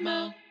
Mo.